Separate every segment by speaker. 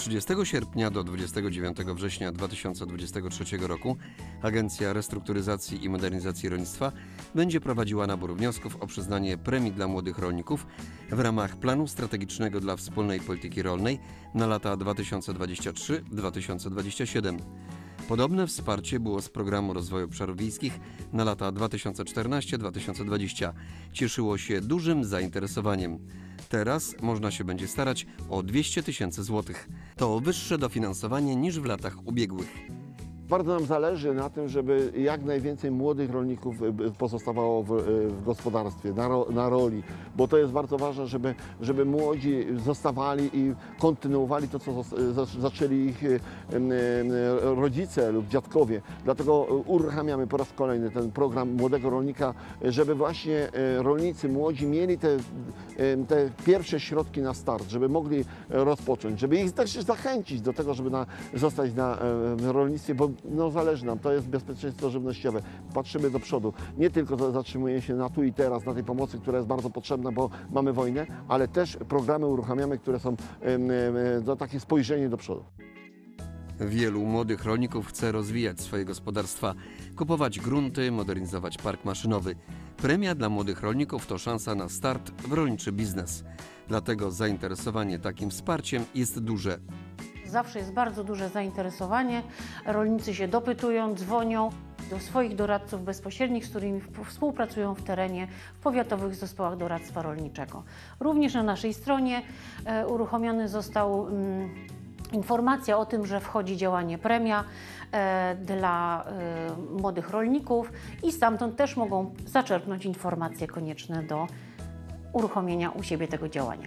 Speaker 1: Od 30 sierpnia do 29 września 2023 roku Agencja Restrukturyzacji i Modernizacji Rolnictwa będzie prowadziła nabór wniosków o przyznanie premii dla młodych rolników w ramach planu strategicznego dla wspólnej polityki rolnej na lata 2023-2027. Podobne wsparcie było z programu rozwoju obszarów wiejskich na lata 2014-2020. Cieszyło się dużym zainteresowaniem. Teraz można się będzie starać o 200 tysięcy złotych. To wyższe dofinansowanie niż w latach ubiegłych.
Speaker 2: Bardzo nam zależy na tym, żeby jak najwięcej młodych rolników y, pozostawało w, y, w gospodarstwie, na, ro, na roli, bo to jest bardzo ważne, żeby, żeby młodzi zostawali i kontynuowali to, co za- zaczęli ich rodzice lub dziadkowie. Dlatego uruchamiamy po raz kolejny ten program Młodego Rolnika, żeby właśnie e, rolnicy młodzi mieli te, te pierwsze środki na start, żeby mogli rozpocząć, żeby ich też zachęcić do tego, żeby na, zostać na e, rolnictwie, bo no, zależy nam, to jest bezpieczeństwo żywnościowe. Patrzymy do przodu. Nie tylko zatrzymujemy się na tu i teraz, na tej pomocy, która jest bardzo potrzebna, bo mamy wojnę, ale też programy uruchamiamy, które są do takie spojrzenie do przodu.
Speaker 1: Wielu młodych rolników chce rozwijać swoje gospodarstwa, kupować grunty, modernizować park maszynowy. Premia dla młodych rolników to szansa na start w rolniczy biznes. Dlatego zainteresowanie takim wsparciem jest duże.
Speaker 3: Zawsze jest bardzo duże zainteresowanie. Rolnicy się dopytują, dzwonią do swoich doradców bezpośrednich, z którymi współpracują w terenie w powiatowych zespołach doradztwa rolniczego. Również na naszej stronie e, uruchomiony został mm, informacja o tym, że wchodzi działanie premia e, dla e, młodych rolników i stamtąd też mogą zaczerpnąć informacje konieczne do uruchomienia u siebie tego działania.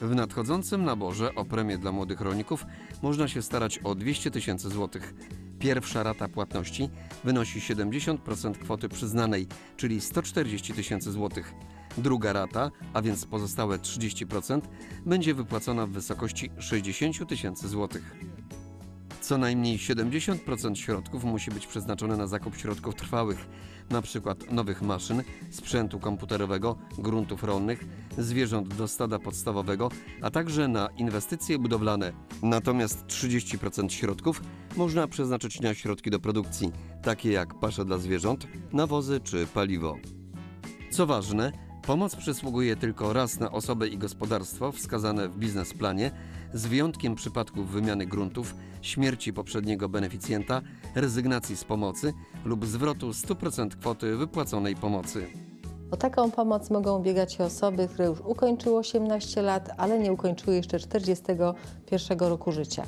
Speaker 1: W nadchodzącym naborze o premię dla młodych rolników można się starać o 200 tysięcy złotych. Pierwsza rata płatności wynosi 70% kwoty przyznanej, czyli 140 tysięcy złotych. Druga rata, a więc pozostałe 30%, będzie wypłacona w wysokości 60 tysięcy złotych. Co najmniej 70% środków musi być przeznaczone na zakup środków trwałych, np. nowych maszyn, sprzętu komputerowego, gruntów rolnych, zwierząt do stada podstawowego, a także na inwestycje budowlane. Natomiast 30% środków można przeznaczyć na środki do produkcji, takie jak pasze dla zwierząt, nawozy czy paliwo. Co ważne, pomoc przysługuje tylko raz na osobę i gospodarstwo wskazane w biznesplanie, z wyjątkiem przypadków wymiany gruntów, śmierci poprzedniego beneficjenta, rezygnacji z pomocy lub zwrotu 100% kwoty wypłaconej pomocy.
Speaker 4: O taką pomoc mogą ubiegać się osoby, które już ukończyły 18 lat, ale nie ukończyły jeszcze 41 roku życia.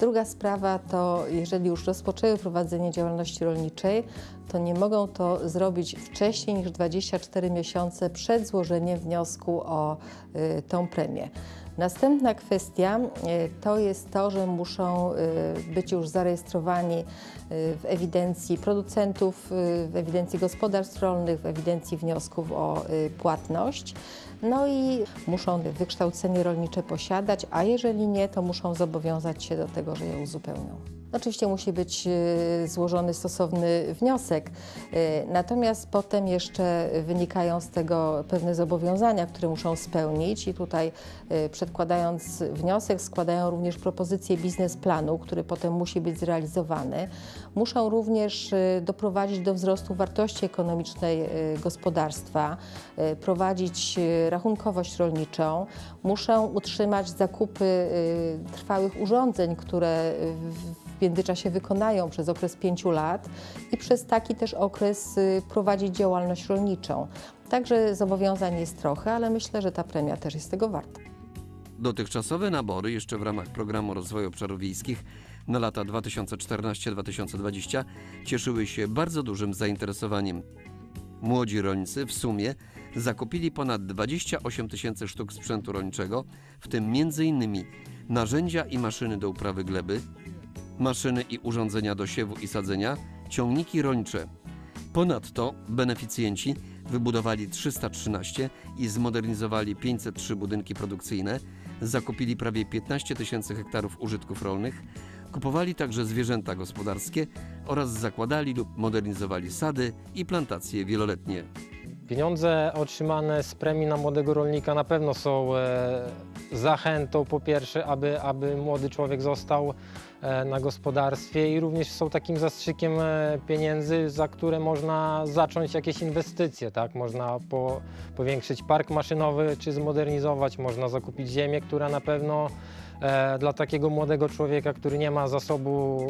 Speaker 4: Druga sprawa to, jeżeli już rozpoczęły prowadzenie działalności rolniczej, to nie mogą to zrobić wcześniej niż 24 miesiące przed złożeniem wniosku o y, tą premię. Następna kwestia y, to jest to, że muszą y, być już zarejestrowani y, w ewidencji producentów, w ewidencji gospodarstw rolnych, w ewidencji wniosków o płatność. No i muszą wykształcenie rolnicze posiadać, a jeżeli nie, to muszą zobowiązać się do tego, że je uzupełnią. Oczywiście musi być y, złożony stosowny wniosek, y, natomiast potem jeszcze wynikają z tego pewne zobowiązania, które muszą spełnić i tutaj y, przedkładając wniosek składają również propozycję biznesplanu, który potem musi być zrealizowany. Muszą również doprowadzić do wzrostu wartości ekonomicznej gospodarstwa, prowadzić rachunkowość rolniczą, muszą utrzymać zakupy trwałych urządzeń, które w międzyczasie wykonają przez okres pięciu lat i przez taki też okres y, prowadzić działalność rolniczą. Także zobowiązań jest trochę, ale myślę, że ta premia też jest tego warta.
Speaker 1: Dotychczasowe nabory jeszcze w ramach programu rozwoju obszarów wiejskich na lata 2014-2020 cieszyły się bardzo dużym zainteresowaniem. Młodzi rolnicy w sumie zakupili ponad 28 tysięcy sztuk sprzętu rolniczego, w tym m.in. narzędzia i maszyny do uprawy gleby, maszyny i urządzenia do siewu i sadzenia, ciągniki rolnicze. Ponadto beneficjenci wybudowali 313 i zmodernizowali 503 budynki produkcyjne, zakupili prawie 15 tysięcy hektarów użytków rolnych, kupowali także zwierzęta gospodarskie oraz zakładali lub modernizowali sady i plantacje wieloletnie.
Speaker 5: Pieniądze otrzymane z premii na młodego rolnika na pewno są e, zachętą po pierwsze, aby, aby młody człowiek został e, na gospodarstwie i również są takim zastrzykiem e, pieniędzy, za które można zacząć jakieś inwestycje. Tak? Można po, powiększyć park maszynowy czy zmodernizować, można zakupić ziemię, która na pewno dla takiego młodego człowieka, który nie ma zasobu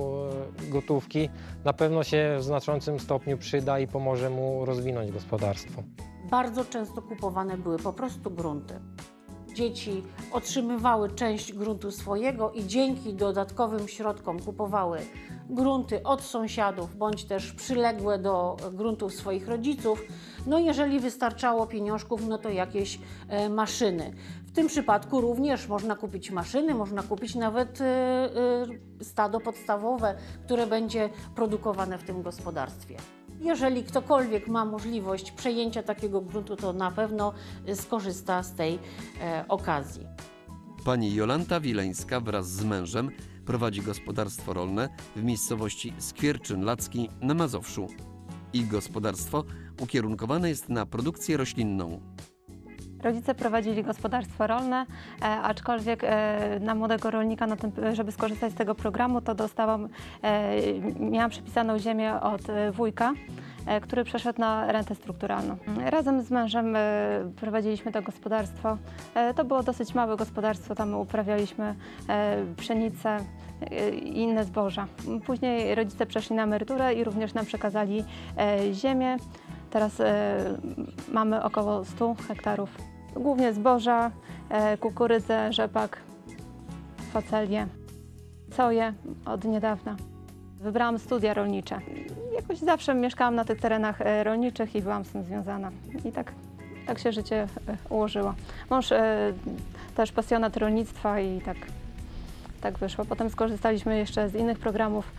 Speaker 5: e, gotówki, na pewno się w znaczącym stopniu przyda i pomoże mu rozwinąć gospodarstwo.
Speaker 3: Bardzo często kupowane były po prostu grunty. Dzieci otrzymywały część gruntu swojego i dzięki dodatkowym środkom kupowały grunty od sąsiadów bądź też przyległe do gruntów swoich rodziców. No jeżeli wystarczało pieniążków, no to jakieś e, maszyny. W tym przypadku również można kupić maszyny, można kupić nawet e, e, stado podstawowe, które będzie produkowane w tym gospodarstwie. Jeżeli ktokolwiek ma możliwość przejęcia takiego gruntu, to na pewno skorzysta z tej e, okazji.
Speaker 1: Pani Jolanta Wileńska wraz z mężem prowadzi gospodarstwo rolne w miejscowości Skwierczyn-Lacki na Mazowszu. Ich gospodarstwo ukierunkowane jest na produkcję roślinną.
Speaker 6: Rodzice prowadzili gospodarstwo rolne, e, aczkolwiek e, na młodego rolnika, na tym, żeby skorzystać z tego programu, to dostałam, e, miałam przepisaną ziemię od wujka, który przeszedł na rentę strukturalną. Razem z mężem prowadziliśmy to gospodarstwo. To było dosyć małe gospodarstwo, tam uprawialiśmy pszenicę i inne zboża. Później rodzice przeszli na emeryturę i również nam przekazali ziemię. Teraz mamy około 100 hektarów. Głównie zboża, e, kukurydzę, rzepak, facelię, soję od niedawna. Wybrałam studia rolnicze. Jakoś zawsze mieszkałam na tych terenach e, rolniczych i byłam z tym związana. I tak, tak się życie e, ułożyło. Mąż też pasjonat rolnictwa i tak, tak wyszło. Potem skorzystaliśmy jeszcze z innych programów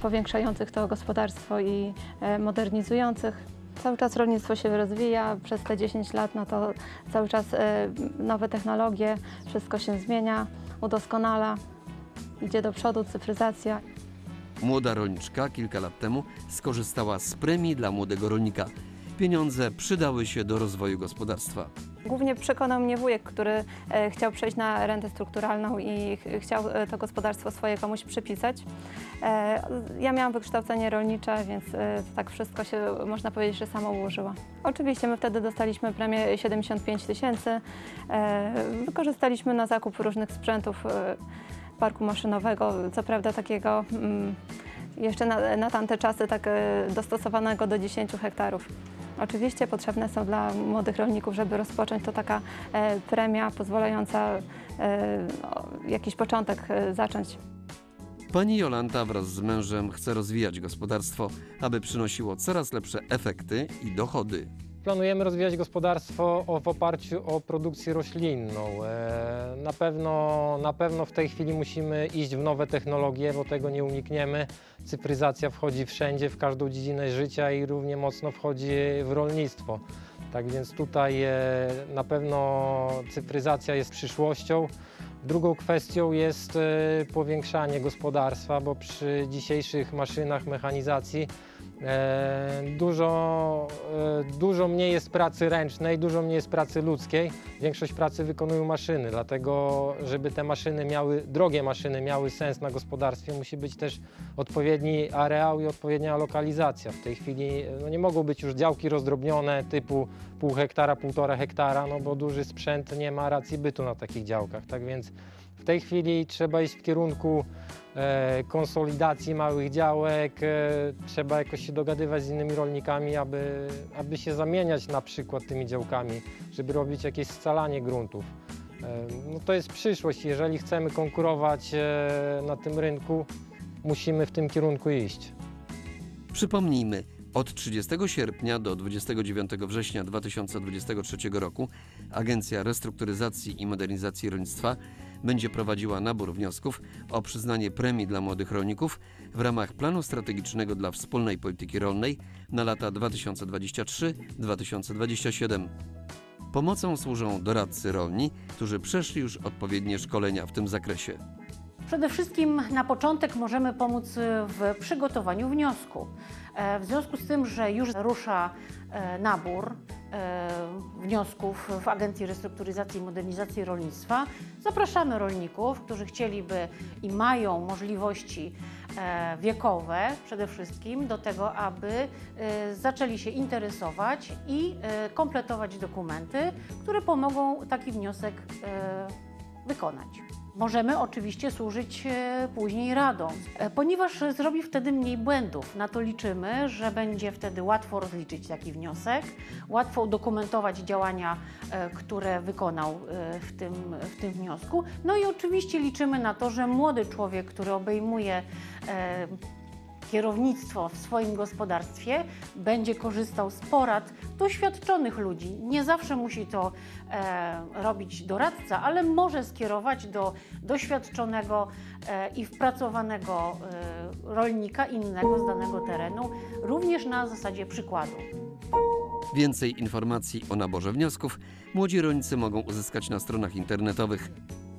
Speaker 6: powiększających to gospodarstwo i modernizujących. Cały czas rolnictwo się rozwija, przez te 10 lat no to cały czas e, nowe technologie, wszystko się zmienia, udoskonala, idzie do przodu cyfryzacja.
Speaker 1: Młoda rolniczka kilka lat temu skorzystała z premii dla młodego rolnika. Pieniądze przydały się do rozwoju gospodarstwa.
Speaker 6: Głównie przekonał mnie wujek, który e, chciał przejść na rentę strukturalną i ch- chciał e, to gospodarstwo swoje komuś przypisać. E, Ja miałam wykształcenie rolnicze, więc tak wszystko się, można powiedzieć, że samo ułożyło. Oczywiście my wtedy dostaliśmy premię 75 tysięcy. Wykorzystaliśmy na zakup różnych sprzętów parku maszynowego, co prawda takiego mm, jeszcze na, na tamte czasy tak dostosowanego do 10 hektarów. Oczywiście potrzebne są dla młodych rolników, żeby rozpocząć to taka e, premia pozwalająca e, jakiś początek e, zacząć.
Speaker 1: Pani Jolanta wraz z mężem chce rozwijać gospodarstwo, aby przynosiło coraz lepsze efekty i dochody.
Speaker 5: Planujemy rozwijać gospodarstwo w oparciu o produkcję roślinną. E, Na pewno, na pewno w tej chwili musimy iść w nowe technologie, bo tego nie unikniemy. Cyfryzacja wchodzi wszędzie, w każdą dziedzinę życia i równie mocno wchodzi w rolnictwo. Tak więc tutaj e, na pewno cyfryzacja jest przyszłością. Drugą kwestią jest e, powiększanie gospodarstwa, bo przy dzisiejszych maszynach mechanizacji Dużo, e, dużo mniej jest pracy ręcznej, dużo mniej jest pracy ludzkiej. Większość pracy wykonują maszyny, dlatego żeby te maszyny miały, drogie maszyny miały sens na gospodarstwie, musi być też odpowiedni areał i odpowiednia lokalizacja. W tej chwili no nie mogą być już działki rozdrobnione typu pół hektara, półtora hektara, no bo duży sprzęt nie ma racji bytu na takich działkach. Tak więc w tej chwili trzeba iść w kierunku e, konsolidacji małych działek, e, trzeba jakoś się dogadywać z innymi rolnikami, aby, aby się zamieniać na przykład tymi działkami, żeby robić jakieś scalanie gruntów. E, no to jest przyszłość. Jeżeli chcemy konkurować na tym rynku, musimy w tym kierunku iść.
Speaker 1: Przypomnijmy, od 30 sierpnia do 29 września 2023 roku Agencja Restrukturyzacji i Modernizacji Rolnictwa będzie prowadziła nabór wniosków o przyznanie premii dla młodych rolników w ramach planu strategicznego dla wspólnej polityki rolnej na lata 2023-2027. Pomocą służą doradcy rolni, którzy przeszli już odpowiednie szkolenia w tym zakresie.
Speaker 3: Przede wszystkim na początek możemy pomóc e, w przygotowaniu wniosku. E, W związku z tym, że już rusza e, nabór e, wniosków w Agencji Restrukturyzacji i Modernizacji Rolnictwa, zapraszamy rolników, którzy chcieliby i mają możliwości wiekowe przede wszystkim do tego, aby zaczęli się interesować i kompletować dokumenty, które pomogą taki wniosek wykonać. Możemy oczywiście służyć e, później radą, e, ponieważ zrobi wtedy mniej błędów. Na to liczymy, że będzie wtedy łatwo rozliczyć taki wniosek, łatwo udokumentować działania, e, które wykonał w tym, w tym wniosku. No i oczywiście liczymy na to, że młody człowiek, który obejmuje kierownictwo w swoim gospodarstwie będzie korzystał z porad doświadczonych ludzi. Nie zawsze musi to e, robić doradca, ale może skierować do doświadczonego e, i wpracowanego e, rolnika innego z danego terenu, również na zasadzie przykładu.
Speaker 1: Więcej informacji o naborze wniosków młodzi rolnicy mogą uzyskać na stronach internetowych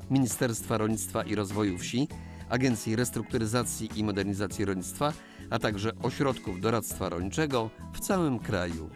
Speaker 1: Ministerstwa Rolnictwa i Rozwoju Wsi, Agencji Restrukturyzacji i Modernizacji Rolnictwa, a także ośrodków doradztwa rolniczego w całym kraju.